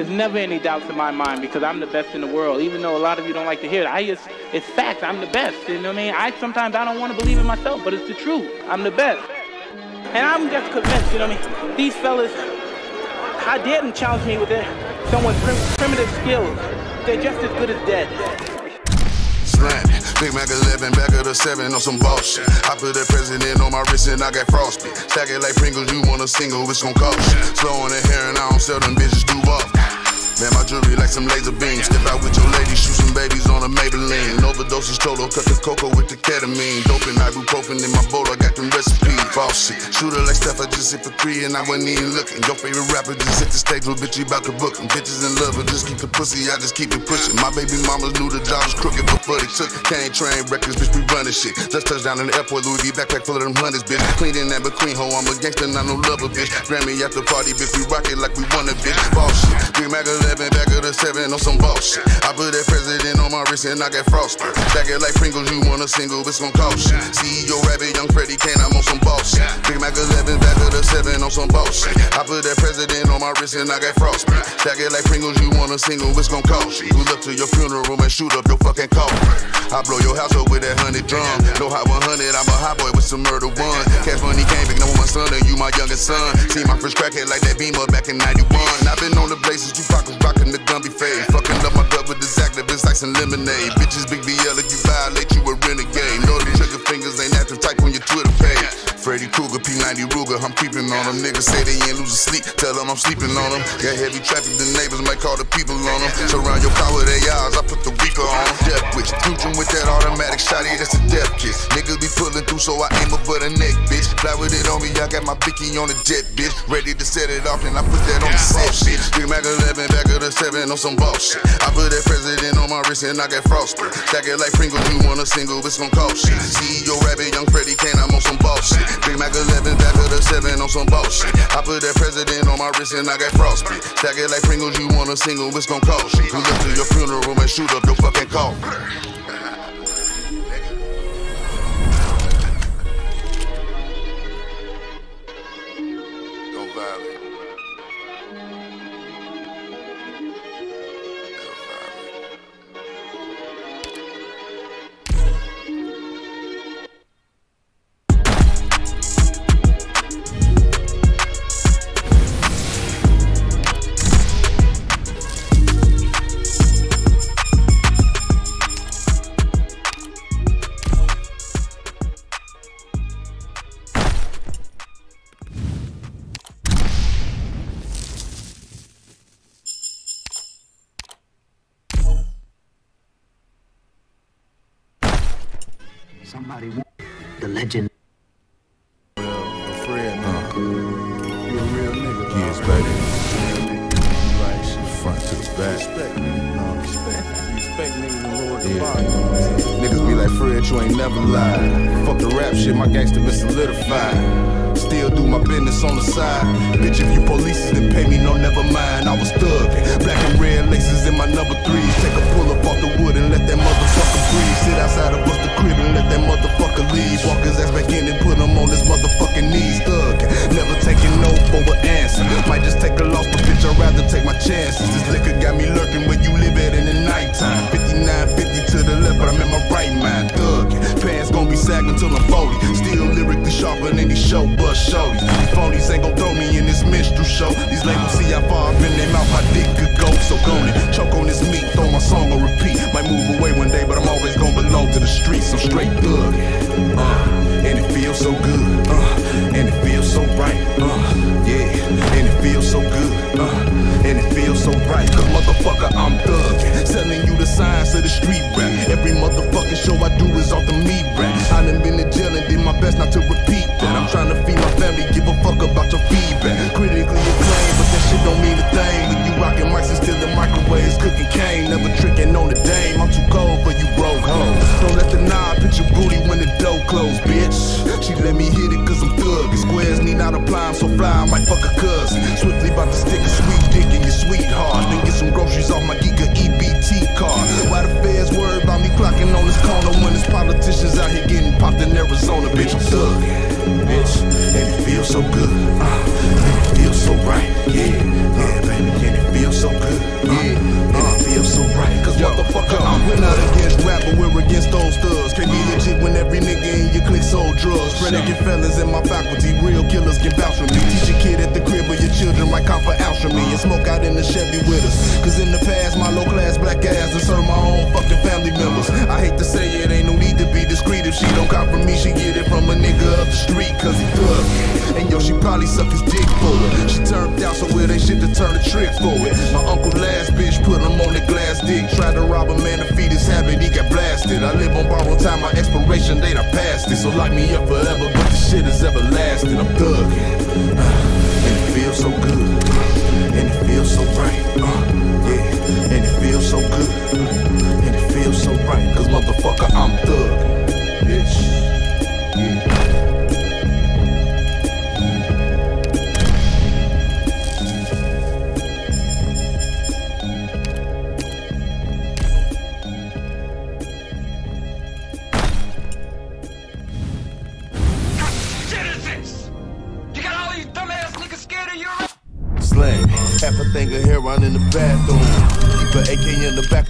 There's never any doubts in my mind because I'm the best in the world. Even though a lot of you don't like to hear it, I just, it's facts. I'm the best. You know what I mean? I sometimes I don't want to believe it myself, but it's the truth. I'm the best. And I'm just convinced, you know what I mean? These fellas, how dare them challenge me with their prim primitive skills? They're just as good as dead. Slant. Big Mac 11, back of the 7 on some bullshit. I put that president on my wrist and I got frostbite. Stack it like Pringles, you want a single, it's gon' cost you. Slow on the hair and I don't sell them bitches too often. Man, my jewelry like some laser beams. Step out with your lady, shoot some babies on a Maybelline. Overdoses cholo, cut the cocoa with the ketamine. Dope and ibuprofen in my bowl, I got them recipes. Boss shit. Shooter like Steph, I just hit for three and I wasn't even looking. Your favorite rapper just hit the stage with bitch, about to book him. Bitches in love, but just keep the pussy, I just keep it pushing. My baby mamas knew the job was crooked before they took. Can't train records, bitch, we running shit. Just touched down in the airport, Louis V backpack full of them hundreds, bitch. Clean in that McQueen hoe, I'm a gangster, not no lover, bitch. Grammy after party, bitch, we rock it like we want a bitch. Boss shit. Big Mac 11, back of the 7 on some bullshit. I put that president on my wrist and I got frosted. Stack it like Pringles, you want a single, it's gon' cost you. CEO Rabbit, Young Freddie Kane, I'm on some bullshit. Big Mac 11, back of the 7 some bullshit. I put that president on my wrist and I got frosted. Stack it like Pringles, you want a single, it's gon' cost you. Pull up to your funeral and shoot up your fucking coffin. I blow your house up with that hundred drum. No hot 100, I'm a hot boy with some murder one. Cash money came big, now my son and you my youngest son. See my first crackhead like that beamer back in 91. I've been on the blazes, you was rockin' the Gumby fade. Fucking up my gut with this activist like some lemonade. Bitches big BL you P90 Ruger, I'm creeping on them. Niggas say they ain't losing sleep, tell them I'm sleeping on them. Got heavy traffic, the neighbors might call the people on them. Surround your car with ARs, I put the Reaper on them. Death wish, Future with that automatic shotty, that's a death kiss. Niggas be pulling through, so I aim over the neck, bitch. Fly with it on me, I got my bicky on the jet, bitch. Ready to set it off, and I put that on the set, bitch. Big Mac 11, back of the 7 on some bullshit. I put that president on my wrist, and I got frosted. Stack it like Pringles, you want a single, it's gon' cost shit. CEO Rabbit, Young Freddie Kane, I'm on some bullshit. Big Mac 11, back of the 7 on some bullshit. I put that president on my wrist, and I got frostbite. Stack it like Pringles, you want a single, it's gon' cost you. Pull up to your funeral and shoot up your fucking coffin. Back. Respect, uh, respect. Respect Lord yeah. Niggas be like, Fred, you ain't never lied. Fuck the rap shit, my gangster been solidified. Still do my business on the side. Bitch, if you police then pay me, no, never mind. I was thugging. Black and red laces in my number threes. Take a pull up off the wood and let that show. These labels see how far I've been mouth, my dick could go. So go it, choke on this meat, throw my song on repeat. Might move away one day, but I'm always gon' belong to the streets. I'm straight thug. Uh, and it feels so good. Uh, and it feels so right. Uh, yeah, and it feels so good. Uh, and it feels so right. Cause motherfucker, I'm thug. Selling you the signs of the street rap. Every motherfucking show I do is off the meat rap. Off my in my faculty, real killers can vouch for me. Teach a kid at the crib where your children might count for ounce from me. And smoke out in the Chevy with us. Cause in the past, my low class black ass and serve my own fucking family members. I hate to say it, ain't no need to be discreet. If she don't cop from me, she get it from a nigga up the street, cause he thug. And yo, she probably suck his dick for it. She turned out, so it shit to turn the trick for it. My uncle last bitch put him on the glass dick. Tried to rob a man to feed his habit, he got blasted. I live on borrowed time, my expiration date, I passed it. So lock me up forever, but the shit is everlasting. I'm thugging. And it feels so good. And it feels so right. Uh, yeah. And it feels so good. And it feels so right. Cause motherfucker, I'm thugging.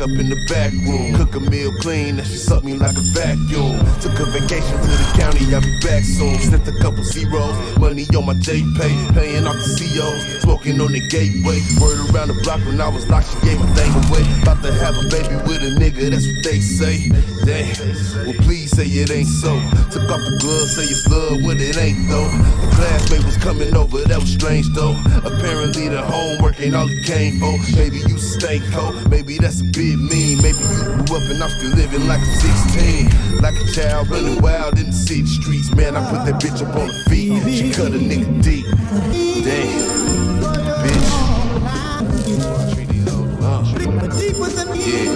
Up in the back room. Cook a meal clean, and she suck me like a vacuum. Took a vacation to the county, I'll be back soon. Sent a couple zeros, money on my J pay, paying off the COs, smoking on the gateway. Word around the block when I was locked, she gave my thing away. About to have a baby with a nigga, that's what they say. Damn, well please say it ain't so. Took off the gloves, say it's love when it ain't though. The classmate was coming over, that was strange though. Apparently the homework ain't all it came for. Maybe you stay cold, maybe that's a bit mean. Maybe you grew up and I'm still living like I'm 16. Like a child running wild in the city streets. Man, I put that bitch up on her feet. She cut a nigga deep. Damn, bitch. Yeah.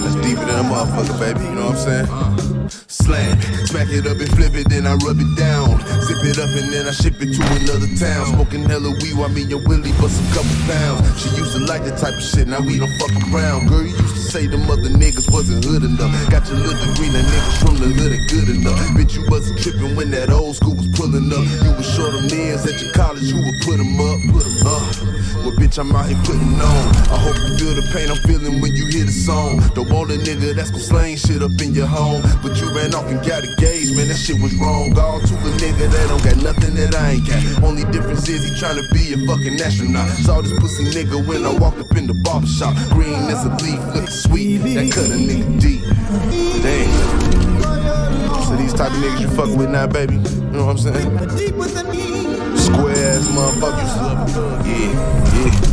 That's deeper than a motherfucker, baby. You know what I'm saying? Slam, smack it up and flip it, then I rub it down. Zip it up and then I ship it to another town. Smoking hella weed while me and Willie bust a couple pounds. She used to like that type of shit, now we don't fuck around. Girl, you used to say them other niggas wasn't hood enough. Got your little green and niggas from the hood ain't good enough. Bitch, you wasn't tripping when that old school was pulling up. You was short of ends at your college, who would put them up? Uh, well, bitch, I'm out here putting on. I hope you feel the pain I'm feeling when you hear the song. Don't want a nigga that's gon' slang shit up in your home. But you ran off and got engaged, man, that shit was wrong. All to a nigga that don't got nothing that I ain't got. Only difference is he tryna be a fucking astronaut. Saw this pussy nigga when I walked up in the barbershop. Green as a leaf, looking sweet. That cut a nigga deep. Damn. So these type of niggas you fuck with now, baby. You know what I'm saying? Square ass motherfuckers. Yeah, yeah.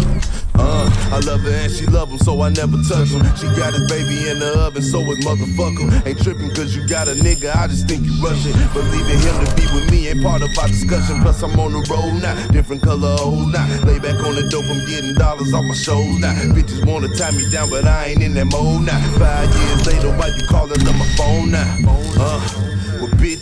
Uh, I love her and she love him, so I never touch him. She got his baby in the oven, so is motherfucker. Ain't tripping cause you got a nigga, I just think you rushing. But leaving him to be with me ain't part of our discussion. Plus, I'm on the road now, different color old now. Lay back on the dope, I'm getting dollars off my shoulders now. Bitches wanna tie me down, but I ain't in that mode now. Five years later, why you calling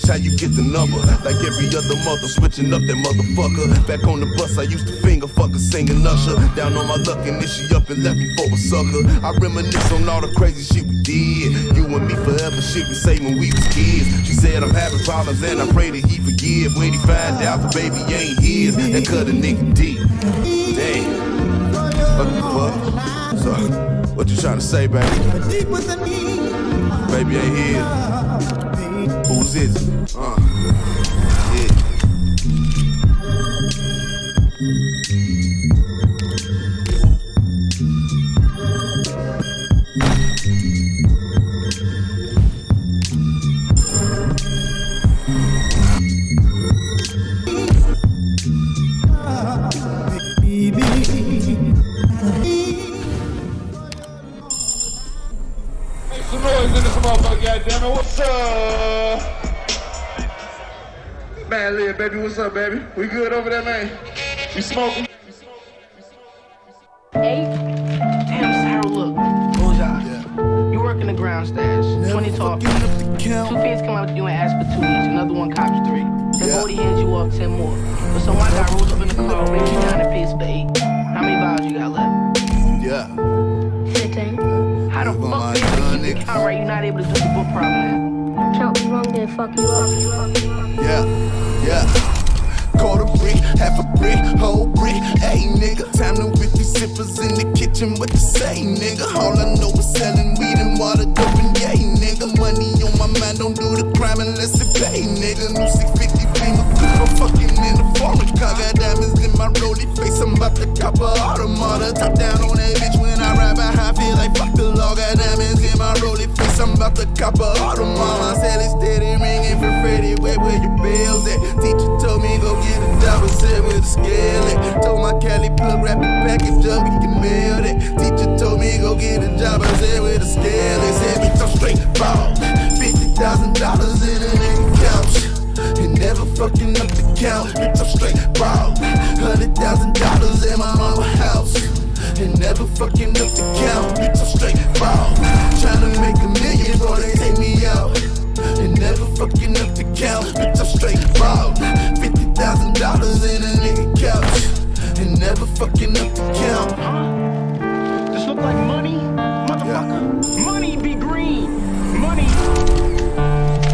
how you get the number? Like every other mother, switching up that motherfucker. Back on the bus, I used to finger fuck her, singing Usher. Down on my luck, and then she up and left me for a sucker. I reminisce on all the crazy shit we did. You and me forever, shit we say when we was kids. She said I'm having problems, and I pray that he forgive. When he find out the baby ain't his, that cut a nigga deep. Damn. What the fuck? So, what you trying to say, baby? Baby ain't here. Who's is it? Uh, Man, Leah, baby, what's up, baby? We good over there, man? You smoking? Hey, damn, Sarah, look. Bullseye. You work in the ground stash. 20 talk. Two kids come out with you and ask for two each. Another one cops three. Then Bodie hands you up 10 more. But some white guy rolls up in the car, makes you down and pays for eight. How many vials you got left? Yeah. 15. How the Come fuck on, they young make you niggas. count right? You're not able to do the book problem. Me wrong, then fuck you up. Yeah, yeah. Quarter brick, half a brick, whole brick. Hey nigga, time to whip these zippers in the kitchen. What to say, nigga? All I know is selling weed and water, dope and yay, nigga. Money on my mind, don't do the crime unless it pay, nigga. New 650 beamer, I'm fucking in the foreign car. Got diamonds in my rollie face, I'm about to cop a automata. Top down on that bitch when I ride behind, feel like fuck the law. Got diamonds in And never fucking up the count. Bitch, I'm straight ball. Tryna make a million before they take me out. And never fucking up the count. Bitch, I'm straight ball. Fifty thousand dollars in a nigga couch. And never fucking up the count. This look like money? Motherfucker. Money be green. Money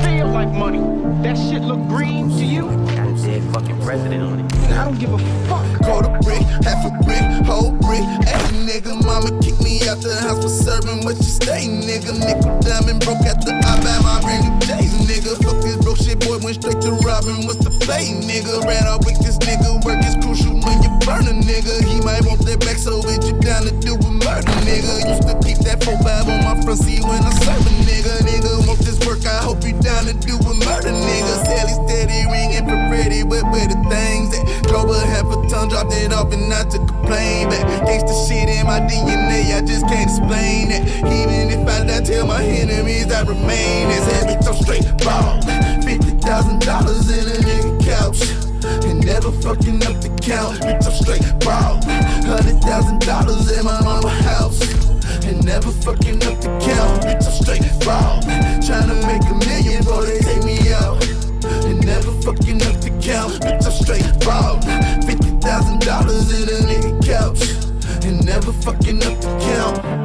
feel like money. That shit look green to you? Got a dead fucking president on it. I don't give a fuck. Quarter brick, half a Hey nigga, mama kicked me out the house for serving what you stay, nigga. Nickel diamond broke after I buy my brand new J's, nigga. Fuck this broke shit, boy, went straight to robbing. What's the play, nigga? Ran off with this nigga. Work is crucial when you burn a nigga. He might want that back, so bitch, you down to do a murder, nigga. Used to keep that 4-5 on my front seat when I serve a. Nigga, hope you down to do a murder, nigga. Sally steady ringing for Freddie, but where the things at? Drove a half a ton, dropped it off, and not to complain. back. Gangsta shit in my DNA, I just can't explain it. Even if I die, tell my enemies I remain as heavy, I'm straight thousand dollars in a nigga couch. And never fucking up the count, bitch, I'm straight ball. Hundred thousand dollars in my mama house. And never fucking up the count, bitch, I'm straight ball. Tryna make a million before they take me out. And never fucking up the count, bitch, I'm straight ball. Fifty thousand dollars in a nigga couch. And never fucking up the count.